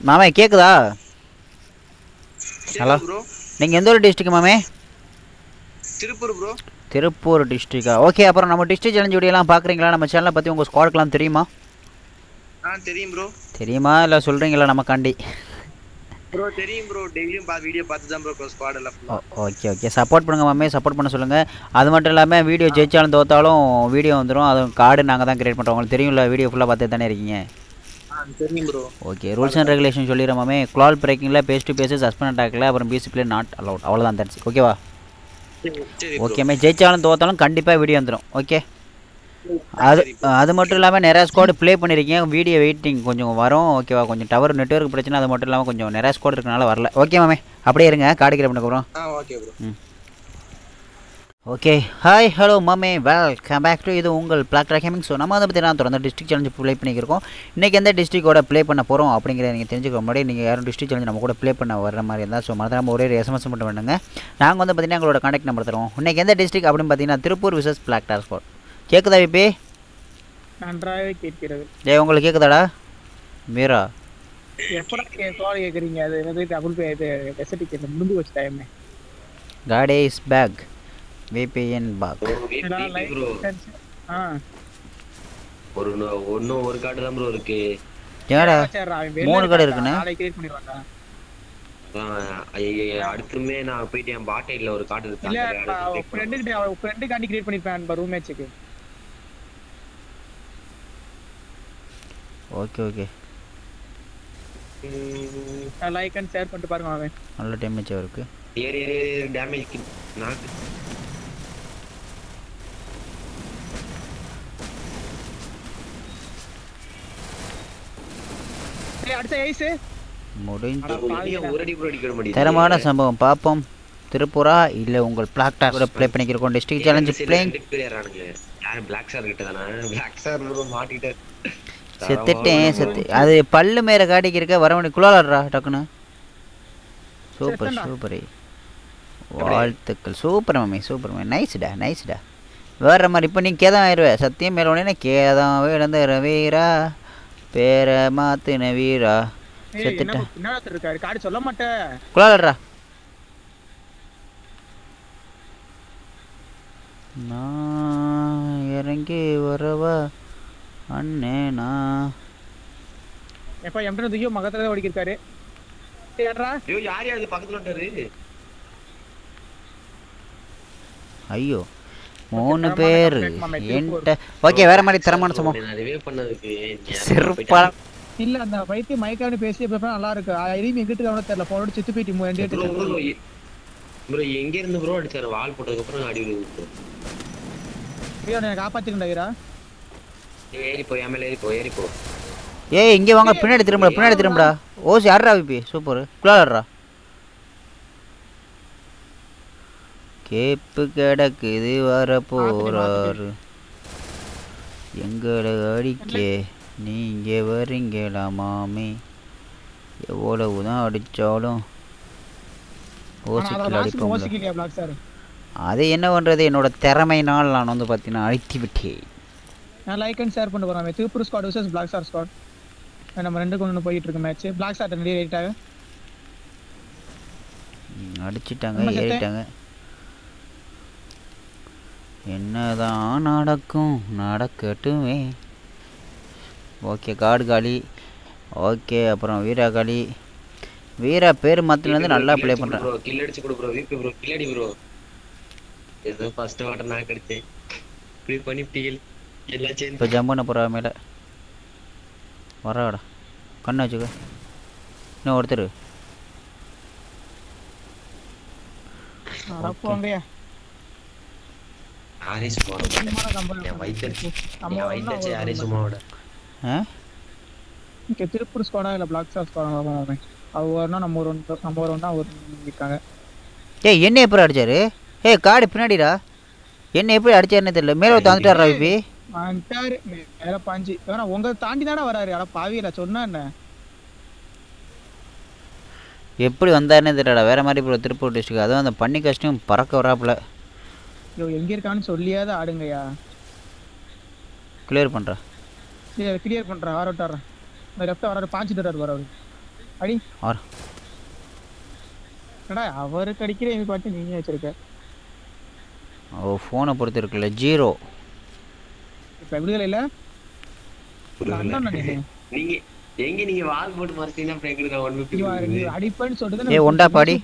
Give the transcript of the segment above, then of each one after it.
மாமே கேட்குதா ஹலோ. நீங்கள் எந்த ஒரு டிஸ்ட்ரிக்ட் மாமே? திருப்பூர் ப்ரோ திருப்பூர் டிஸ்ட்ரிக்டா ஓகே அப்புறம் நம்ம டிஸ்ட்ரிக்ட் சேலஞ்ச் வீடியோலாம் பார்க்குறீங்களா நம்ம சேனலை பற்றி உங்கள் ஸ்குவாடுக்கெலாம் தெரியுமா? ஆ தெரியும் ப்ரோ தெரியுமா? இல்லை சொல்கிறீங்களா நமக்காண்டி ப்ரோ தெரியும் ப்ரோ டெய்லியும் பா வீடியோ பார்த்து தான் ப்ரோ ஸ்குவாட் எல்லாம் ஓகே ஓகே சப்போர்ட் பண்ணுங்கள் மாமே சப்போர்ட் பண்ண சொல்லுங்கள் அது மட்டும் இல்லாமல் வீடியோ ஜெயிச்சாலும் தோத்தாலும் வீடியோ வந்துடும் அது கார்டு நாங்கள் தான் கிரியேட் பண்ணுறோம் உங்களுக்கு தெரியும்ல வீடியோ ஃபுல்லாக பார்த்து தானே இருக்கீங்க? ஓகே ரூல்ஸ் அண்ட் ரெகுலேஷன் சொல்லிடுறோம் கிளால் பிரேக்கிங்கில் பேஸ் டு பேஸ் சஸ்பெண்ட் அட்டாக்கில் அப்புறம் பிசி பிளே நாட் அலவுட் அவ்வளோதான் தட்ஸ் ஓகேவா ஓகேமே ஜெயிச்சாலும் தோத்தாலும் கண்டிப்பாக வீடியோ வந்துடும் ஓகே அது அது மட்டும் இல்லாமல் நிறையா ஸ்குவாடு ப்ளே பண்ணியிருக்கீங்க வீடியோ வெயிட்டிங் கொஞ்சம் வரும். ஓகேவா கொஞ்சம் டவர் நெட்வொர்க் பிரச்சனை அது மட்டும் இல்லாமல் கொஞ்சம் நிறையா ஸ்குவாட் இருக்கனால வரல. ஓகே மாமே அப்படியே இருங்க. பண்ண ஆ okay bro okay hi hello மாமே வெல்கம் பேக் டு இது உங்கள் பிளாக் கேமிங் ஸோ நம்ம அதை பற்றி நான் தொடர்ந்து டிஸ்ட்ரிக் சேலஞ்சு ப்ளே பண்ணியிருக்கோம் இன்றைக்கி எந்த டிஸ்ட்ரிக்டோட ப்ளே பண்ண போகிறோம் அப்படிங்கிறத நீங்கள் தெரிஞ்சுக்க முன்னாடி நீங்கள் யாரும் டிஸ்ட்ரிக் சேலஞ்சு நம்ம கூட ப்ளே பண்ண வர மாதிரி இருந்தால் ஸோ மறந்துடாம ஒரே எஸ்எம்எஸ் மட்டும் பண்ணுங்க. நாங்கள் வந்து பார்த்தீங்கன்னா எங்களோட கான்டாக்ட் நம்பர் தருவோம். இன்றைக்கி எந்த டிஸ்ட்ரிக் அப்படின்னு பார்த்தீங்கன்னா திருப்பூர் விசஸ் பிளாக் டாஸ்போர்ட் கேட்குதா விபி? நன்றாகவே கேட்கிறது. டேய் உங்களுக்கு கேட்குதாடா மீரா? எப்படா கேட்கலாம் கேட்குறீங்க அது வந்து டபுள் பே இது முடிஞ்சு வச்சு time Kadhe is back VPN பாக் ஒரு இன்னும் ஒரு கார்டு தான் ப்ரோ இருக்கு. ஏடா மூணு கார்டு. இருக்குண்ணே. அடுத்துமே நான் போயிட்டு என் பாட்டைல ஒரு கார்டு இருக்கு. இல்ல ஃப்ரெண்டு கிட்ட அவன் ஃப்ரெண்டுக்காண்டி கிரியேட் பண்ணிருப்பேன் ரூம் மேட்ச்சுக்கு okay okay. Like and share பண்ணிட்டு பாருங்க அவன். நல்ல டேமேஜ் அவருக்கு. ஏறி ஏறி டேமேஜ் நாக்கு அடிச்ச ஐஸ் முடிஞ்சு. கூட. தரமான சம்பவம். பார்ப்போம் திருப்பூரா? இல்லை உங்கள் பிளாக் டாஸோட ப்ளே பண்ணிக்கிறோம். டிஸ்ட்ரிக்ட் சேலஞ்சு பிளேயிங் செத்துட்டேன் செத்து. அது பல்லு மேல காட்டிக்கு இருக்க வரவனி குளாலடுறா டக்குன்னு. சூப்பர். சூப்பர் வாழ்த்துக்கள். Super mummy. Super mummy. நைஸ்டா நைஸ்டா வேற மாதிரி இப்போ நீ கேதம் ஆயிடுவே சத்தியம் மேல உடனே கேதம் விழுந்த வீரா பேர மாத்தின வீரா. செத்துட்டேன். என்னடா இருக்காரு சொல்ல மாட்டேன் குளாலடுறா நான் இறங்கி வரவா? அண்ணேனா எப்ப எம்டன் தூக்கியோ மகத்துல தான் ஓடிக்கிருக்காரு. ஐயோ யார் யாரு பக்கத்துல ஐயோ. மூணு பேர். என்கிட்ட ஓகே வேற மாதிரி தரமான சம்பவம் நான் பண்ணதுக்கு செருப்பா இல்ல அந்த பைத்தியம் மயக்கானு பேசி எப்ப நல்லா இருக்கு. எதுவும் எங்கிட்டு கவனம் தெரியல. போனோட சித்து போயிட்டு மூ- ரெண்டு ப்ரோ எங்க இருந்து ப்ரோ அடிச்சாரு? வால் போட்டதுக்கு அப்புறம் நான் அடி விழுந்து ஐயோ எனக்கு காப்பாத்திருந்தா வீரா ஏறி போ என் மேல ஏறி போ ஏறி போ. ஏய் இங்கே வாங்க பின்னாடி திரும்புடா பின்னாடி திரும்புடா. ஓசி ஆடுறா விபி. சூப்பர். குளாடுறா கேப்பு கிடக்குது வர போறாரு எங்களை அடிக்க நீங்க வரீங்களா மாமி? எவ்வளவு தான் ஓசிக்கில் பிளாக் சார் அது என்ன பண்ணுறது என்னோட திறமையினால் நான் வந்து பார்த்தீங்கன்னா அழித்து விட்டேன். நான் லைக் அண்ட் ஷேர் பண்ணிட்டு போறேன் Tiruppur squad versus black star squad நம்ம ரெண்டு கொண்டு போயிட்டு இருக்க மேட்ச் பிளாக் ஸ்டார் ரெடி ரைட்டாக அடிச்சிட்டாங்க. ஏறிட்டாங்க. என்னதான் நடக்கும் நடக்கட்டுமே. ஓகே காடு காலி. ஓகே அப்புறம் வீரா காலி. வீரா பேர் மாற்றிலேருந்து நல்லா ப்ளே பண்ணுறேன் ப்ரோ கில் அடிச்சு கொடு ப்ரோ வீபி ப்ரோ கில் அடி ப்ரோ ஏதோ ஃபர்ஸ்ட் வாட்டர் நான் கடிச்சேன் இப்படி பண்ணிட்டீங்க எல்லாம் இப்போ சேர்ந்து ஜம்ப் பண்ண போகிறா மேலே. வராடா கண்ணு வச்சுக்க. இன்னும் ஒருத்தர். போங்கயா யாரே சும்மா என் வயிற்று என் வயிற்று யாரே சும்மா விட ஓகே திருப்பூர் ஸ்குவாடா இல்லை பிளாக் ஸ்டார் ஸ்குவாடா அவர் ஒருனா நம்ம ஒரு ஒன்று நம்ம ஒரு ஒன்றா ஒரு இருக்காங்க. ஏய் என்ன எப்படி அடிச்சாரு? ஏய் காடு பின்னாடிடா. என்ன எப்படி அடிச்சாருன்னு தெரியல. மேலே ஒருத்தன் வந்துட்டாரா விபி வந்துட்டாரு. மேல பாஞ்சு. ஏன்னா உங்க தாண்டி தானே வராரு. அட பாவியில சொன்னா என்ன? எப்படி வந்தாருன்னே தெரியலடா. வேற மாதிரி ப்ரோ திருப்பூர் டிஸ்ட்ரிக்ட் அதுவும் அந்த பன்னி கஷ்டம் பறக்க வராப்புல. ஐயோ எங்க இருக்கான்னு சொல்லியாத ஆடுங்கய்யா. கிளியர் பண்ணுறா கிளியர் பண்றேன் ஆர் அவுட் ஆடுறேன். லெஃப்ட் வராரு பாஞ்சிட்டு வராரு வராரு அடி. ஆர் என்னடா அவருக்கு அடிக்கிற எனக்கு பாட்டு நீங்க வச்சிருக்க. ஓ ஃபோனை பொறுத்து இருக்குல்ல ஜீரோ இப்ப விடுதலை இல்ல? நீங்க நீங்க எங்க நீங்க வால் போட்டு மறைச்சீங்கன்னா அப்புறம் எங்களுக்கு நான் ஒன் நீ வா- நீ ஃபிஃப்டி அடிப்பேன்னு சொல்லிட்டு ஏய், ஒண்டா பாடி.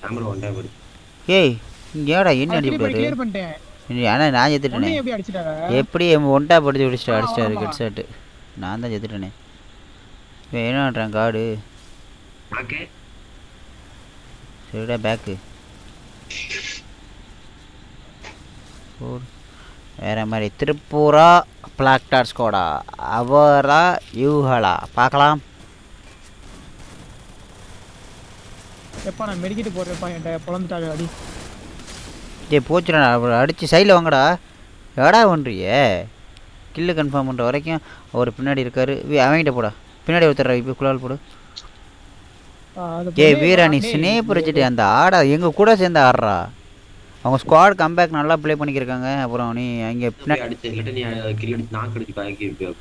கேமரா ஒன்றா போடு ஏய் ஏடா என்ன அடிப்பாரு ஆனால் நான் செத்துட்டேனே. எப்படி ஒண்டா படுத்து பிடிச்சிட்டு அடிச்சிட்டாரு. ஹெட் ஷாட்டு நான் தான் செத்துட்டேனே. இவன் என்ன பண்ணுறான் காடு? ஓகே சரிடா பேக்கு. வேற மாதிரி திருப்பூரா பிளாக்டார் ஸ்கோடா அவரா யூஹலா பார்க்கலாம். எப்பா நான் மெடிக்கிட்டு போடுறேன்ப்பா என்கிட்ட பிறந்துட்டாங்க அடி. டேய் போச்சுடா அடித்து சைடில் வாங்கடா. எடா ஒன்றியே? கில்லு கன்ஃபார்ம் பண்ணுற வரைக்கும் அவர் பின்னாடி இருக்காரு. வி- அவன்கிட்ட போடா. பின்னாடி ஒருத்தர் இப்போ குழால் போடு. ஆ, அது ஏய் பொண்ணே வீரா நீ டேய், ஸ்னேப் வச்சுட்டு அந்த ஆடா எங்கள் கூட சேர்ந்து ஆடுறா. அவங்க ஸ்குவாட் கம்பேக் நல்லா ப்ளே பண்ணிக்கிருக்காங்க. அப்புறம் நீ அங்கே பின்னாடி அடிச்ச இல்லாட்டி நீ கில் அடிச்சு அடிச்சு பாக்கி இருப்பியோ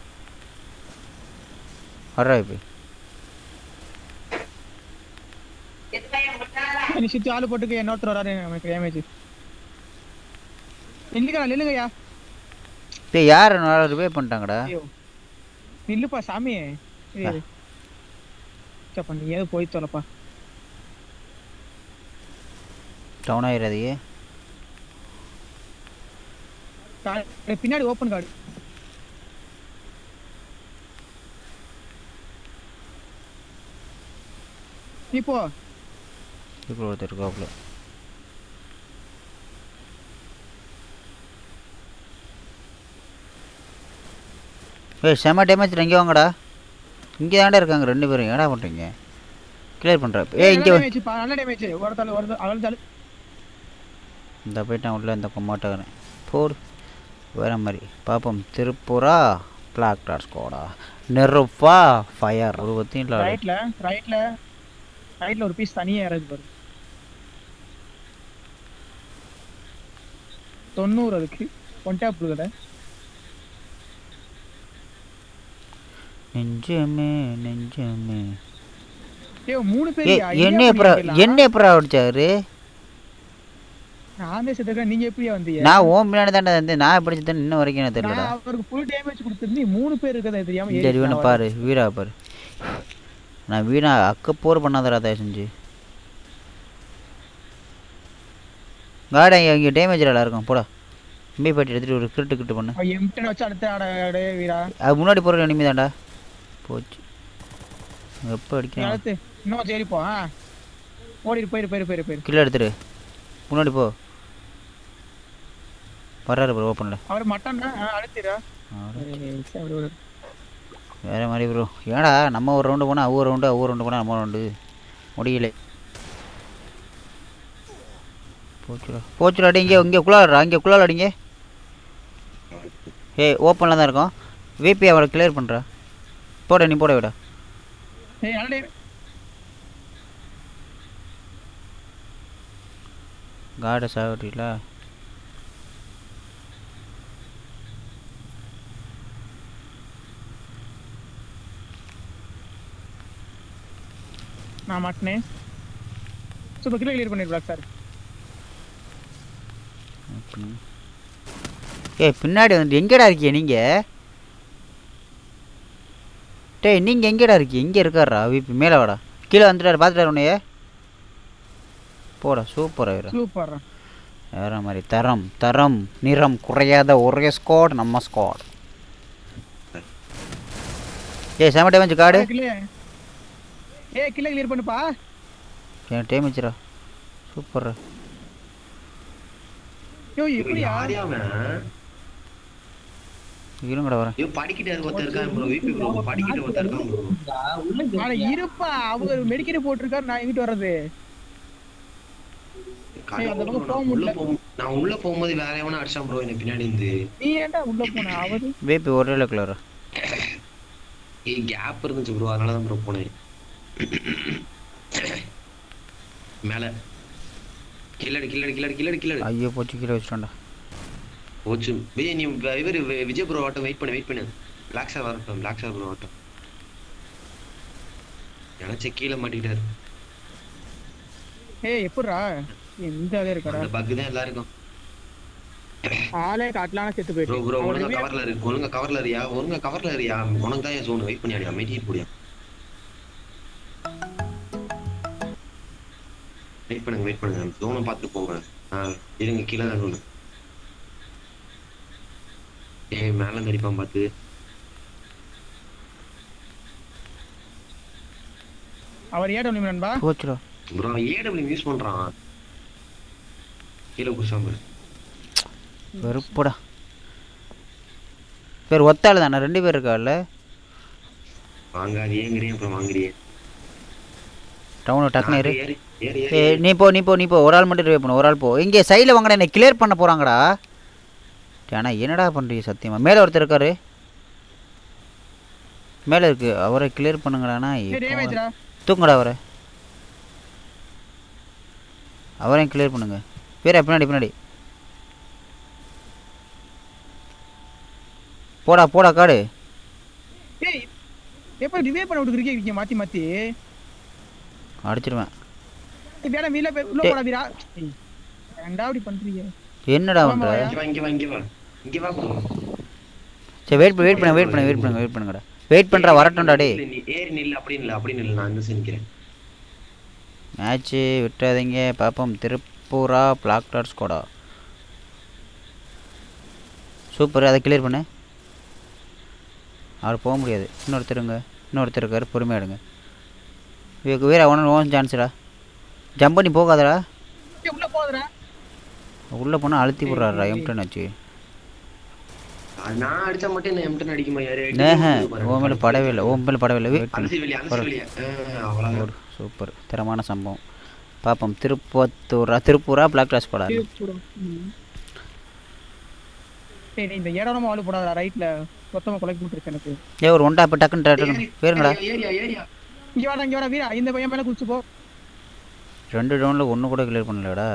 ஆடுறா இப்போ. நீ சுத்தி ஆளு போட்டுக்கு இன்னொருத்தர் வராரு எனக்கு டேமேஜ் நில்லுங்க நில்லுங்கய்யா. டேய் யார் நல்லா ரிவே பண்ணிட்டாங்கடா. நில்லுப்பா சாமி. சப்பா நீ ஏதோ போய் தொலைப்பா. டவுன் டேய், பின்னாடி ஓப்பன் கார்டு நீ இப்போ ஒருத்தர் இருக்காப்புல ஏய் செம டேமேஜ் இங்கே வாங்கடா. இங்கே தாண்டா இருக்காங்க ரெண்டு பேரும். என்னடா பண்ணுறீங்க கிளியர் பண்ணுறேன் ஏய் இங்கே நல்ல டேமேஜ் ஒரு தாள் ஒரு அவள் இந்த போயிட்டான் உள்ள இந்த கொம்மாட்டவனே போடு. வேற மாதிரி. பார்ப்போம் திருப்பூரா பிளாக் டாட் ஸ்கோடா நெருப்பா. ஃபயர் ஒரு பத்தியும் இல்லை ரைட்ல ரைட்ல ரைட்ல ஒரு பீஸ் தனியா இறங்கி பாரு தொண்ணூறு அதுக்கு. ஒன் டேப் நெஞ்சமே நெஞ்சமே. ஏய் மூணு பேர் என்ன எப்பரா என்ன எப்பரா அடிச்சாரு நான் தான் செத்துருக்கேன். நீங்க எப்படியா வந்தீங்க? நான் ஓம் பின்னாடி தாண்டா இருந்தேன் நான் எப்படி செத்தேன் இன்ன வரைக்கும் எனக்கு தெரியலடா. நான் அவருக்கு ஃபுல் டேமேஜ் கொடுத்துருந்தேன் மூணு பேர் இருக்கதை தெரியாம இவனை பாரு வீரா பாரு. நான் வீணா அக்க போர் பண்ணாதடா தயவு செஞ்சு. காடா இங்கே டேமேஜ் நல்லா இருக்கும் போடா. எம்பி பாட்டி எடுத்துட்டு ஒரு கிரிட்டு கிட்டு பண்ணு. எம்டன் வச்சு அடுத்த வீரா. அது முன்னாடி போகிற எனிமி தான்டா. போச்சு. எப்போ அடுத்து இன்னும் சரி போ ஆ. ஓடிட்டு போயிரு போயிரு போயிரு போயிரு கில்ல எடுத்துரு. முன்னாடி போ. வர்றாரு ப்ரோ ஓப்பனில் அவர் மட்டன் அடுத்துரா வேற மாதிரி ப்ரோ ஏடா நம்ம ஒரு ரவுண்டு போனால் ஒவ்வொரு ரவுண்டு ஒவ்வொரு ரவுண்டு போனால் நம்ம ரவுண்டு முடியல. போச்சுடா. போச்சுடா அடி இங்கே இங்கே குள்ளாடுறா இங்கே குள்ளால் அடிங்க ஏய் ஓப்பனில் தான் இருக்கும். விபி அவரை கிளியர் பண்ணுறா போட நீ போட விடா. காடை சாவட்டிங்களா நான் மாட்டினேன். சூப்பர் கிலோ கிளியர் பண்ணிருக்கலாம் சார் ஏய் பின்னாடி வந்து எங்கடா இருக்கீங்க நீங்கள் டேய் நீங்கள் எங்கடா இருக்கீங்க? இங்கே இருக்காரா விபி மேலே வாடா. கீழே வந்துட்டாரு பார்த்துட்டாரு உன்னையே. போடா சூப்பராக வேறு சூப்பர் வேற மாதிரி தரம் தரம் நிறம் குறையாத ஒரே ஸ்குவாட் நம்ம ஸ்குவாட் ஏய் செம டேமேஜ் காடு. ஏய் கிலோ கிளியர் பண்ணுப்பா. என் டேமேஜ்ரா சூப்பர் யோ எப்படியா யாரையாம இருங்கடா வரேன். ஐயோ படிக்கிட்டு ஒருத்தர் இருக்கான் ப்ரோ விபி ப்ரோ படிக்கிட்டு ஒருத்தர் இருக்கான் ப்ரோ ஆனா இருப்பா அவங்க மெடிக்கல் போட்டிருக்காரு நான் எங்கிட்டு வர்றது? நான் உள்ள போகும்போது வேற எவனா அடிச்சான் ப்ரோ எனக்கு பின்னாடி இருந்து. நீ ஏன்டா உள்ள போன? அவரு? பேபி ஒரே கலர் ஏய் கேப் இருந்துச்சு ப்ரோ அதனால தான் ப்ரோ போனேன். மேல. கில்லடி கில்லடி கில்லடி கில்லடி கில்லடி. ஐயோ போச்சு கீழே வச்சுட்டோம்டா போச்சு. விஜய் நீ இவரு விஜய் ப்ரோ ஆட்டம் வெயிட் பண்ணு வெயிட் பண்ணு. பிளாக் சார் வரட்டும் பிளாக் சார் ப்ரோ ஆட்டம். நினைச்ச கீழே மாட்டிக்கிட்டாரு. ஏய் எப்படிடா? எந்த ஆளே இருக்காடா அந்த பக் தான் எல்லாருக்கும். ஆளே காட்டலான செத்து ப்ரோ ப்ரோ போயிட்டு ஒழுங்கா கவர்ல இருக்கு ஒழுங்கா கவர்ல இருயா ஒழுங்கா கவர்ல இருயா உனக்கு தான் என் சோனு வெயிட் பண்ணியாடியா மெட்டீரியல் போடியா வெயிட் பண்ணுங்க வெயிட் பண்ணுங்க. சோனை பார்த்துட்டு போங்க. ஆ இருங்க கீழே தான் ஏய் மேல இருந்து அடிப்பான் பார்த்து அவர் ஏட நண்பா? போச்சுடா. ப்ரோ ஏடபிள்யூ யூஸ் பண்றான். கீழே குடிச்சாம வெறுப்புடா. பேர் ஒத்தாள் தானே ரெண்டு பேர் இருக்காள்ல வாங்காது ஏங்குறேன் அப்புறம் வாங்குறேன் டவுனு டக்குனு ஏறி ஏ நீ போ நீ போ நீ போ. ஒரு ஆள் மட்டும் ரிவே பண்ணு ஒரு ஆள் போ. இங்கே சைடில் வாங்கடா என்னை கிளியர் பண்ண போகிறாங்கடா ஆனால் என்னடா பண்ணுறீங்க சத்தியமா? மேலே ஒருத்தர் இருக்காரு. மேலே இருக்கு. அவரை கிளியர் பண்ணுங்கடாண்ணா தூக்குங்கடா அவரை. அவரையும் கிளியர் பண்ணுங்க. வேற பின்னாடி பின்னாடி. போடா போடா காடு. ஏய் எப்ப ரிவே பண்ண விட்டு இருக்கீங்க? மாத்தி மாத்தி. அடிச்சிருவேன். உள்ள. போடா வீரா. பண்றீங்க? என்னடா பண்ற? ஆயா. இங்க வா இங்க வா இங்க வா. இங்க வா bro. சரி வெயிட் வெயிட் பண்ண வெயிட் பண்ண வெயிட் பண்ணுங்க வெயிட் பண்ணுங்கடா. வெயிட் பண்ணுறா வரட்டும்டா டேய். நீ ஏறி நில்லு அப்படி நில்லு அப்படி நில்லு. நான் சைடு நிக்கிறேன் மேட்ச்சு விட்டுறாதீங்க. பார்ப்போம் திருப்பூரா பிளாக் டாட் ஸ்கோடா சூப்பர் அதை கிளியர் பண்ணு. அவர் போக முடியாது. இன்னொருத்தருங்க இன்னொருத்தர் இருக்காரு பொறுமையாக எடுங்க இவருக்கு வேற ஒன்று ஓன் சான்ஸ்டா ஜம்ப் பண்ணி போகாதடா. உள்ள போதுடா உள்ளே போனால் அழுத்தி விட்றாருடா எம்டன் ஆச்சு. அது நான் அடிச்சா மட்டும் என்ன எம்டன் அடிக்குமா யாரு நேஹ ஓ மேலே படவே இல்லை ஓ மேலே படவே இல்லை. சூப்பர். தரமான சம்பவம். பார்ப்போம் திருப்பத்தூரா திருப்பூரா பிளாக் இந்த இடமா ஆளு போடாதடா ரைட்ல மொத்தமா கொலை போட்டுருச்சு எனக்கு. ஏ ஒரு ஒண்டா இப்போ டக்குன்னு டக்குன்னு. பேருங்கடா ஏரியா ஏரியா. இங்க வாடா இங்க வாடா வீரா. இந்த பையன் மேல குளிச்சு போ. ரெண்டு டவுனில் ஒன்று கூட கிளியர் பண்ணலடா.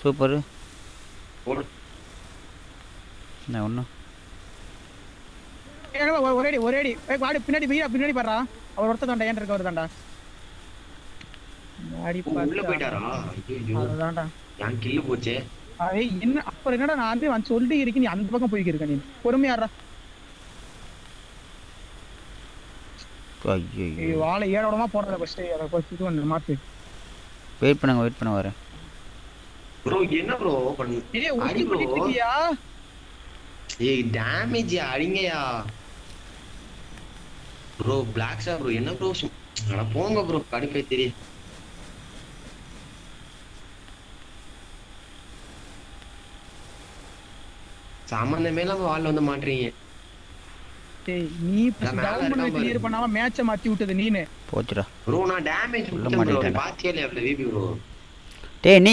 சூப்பர் போடு என்ன ஒன்று ஒரே அடி ஒரே அடி. ஏய், வாடி பின்னாடி வீரா பின்னாடி பாடுறா அவர் ஒருத்தர் தாண்டா ஏன் இருக்கவர் தாண்டா அடி ஓ, உள்ள போயிட்டாரா? ஐயோ அதுதான்டா. கில்லு போச்சே. என்ன அப்புறம் என்னடா நான் வந்து சொல்லிட்டு இருக்கு நீ அந்த பக்கம் போய்க்கிருக்க நீ. பொறுமையாடுறா ஐயோ வாழை ஏழோடமா போடுறத ஃபர்ஸ்ட் அதை ஃபர்ஸ்ட் இது ஒன்று மாத்து. வெயிட் பண்ணுங்க வெயிட் பண்ண வரேன். ப்ரோ என்ன ப்ரோ பண்ணு? ஏய். பண்ணிட்டு இருக்கியா? ஏய் டேமேஜ் அடிங்கயா? ப்ரோ பிளாக் ஸ்டார் ப்ரோ என்ன ப்ரோ அட போங்க ப்ரோ கடுப்பே தெரியும் சம்மந்தமே இல்லாம வால்ல வந்து மாட்டுறீங்க. நீ டவுன். கிளியர் பண்ணாம மேட்சை மாத்தி விட்டது நீனு. போச்சுடா. ப்ரோ நான் டேமேஜ் விபி ப்ரோ டேய் நீ